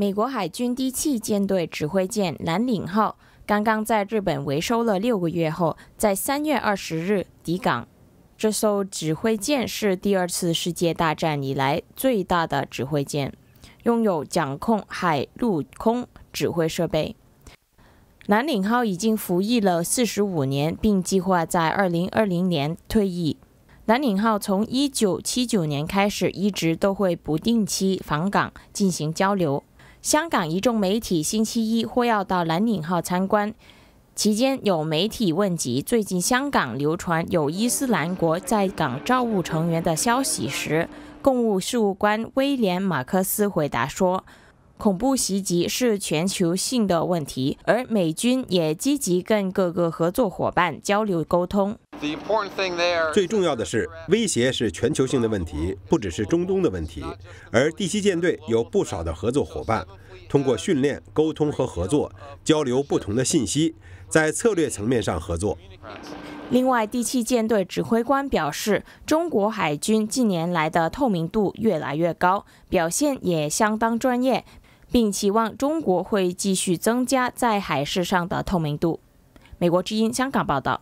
美国海军第七舰队指挥舰“蓝岭号”刚刚在日本维修了六个月后，在三月二十日抵港。这艘指挥舰是第二次世界大战以来最大的指挥舰，拥有掌控海陆空指挥设备。“蓝岭号”已经服役了四十五年，并计划在二零二零年退役。“蓝岭号”从一九七九年开始，一直都会不定期访港进行交流。香港一众媒体星期一或要到蓝岭号参观，期间有媒体问及最近香港流传有伊斯兰国在港招募成员的消息时，公务事务官威廉·马克思回答说：“恐怖袭击是全球性的问题，而美军也积极跟各个合作伙伴交流沟通。”最重要的是，威胁是全球性的问题，不只是中东的问题。而第七舰队有不少的合作伙伴，通过训练、沟通和合作，交流不同的信息，在策略层面上合作。另外，第七舰队指挥官表示，中国海军近年来的透明度越来越高，表现也相当专业，并期望中国会继续增加在海事上的透明度。美国之音香港报道。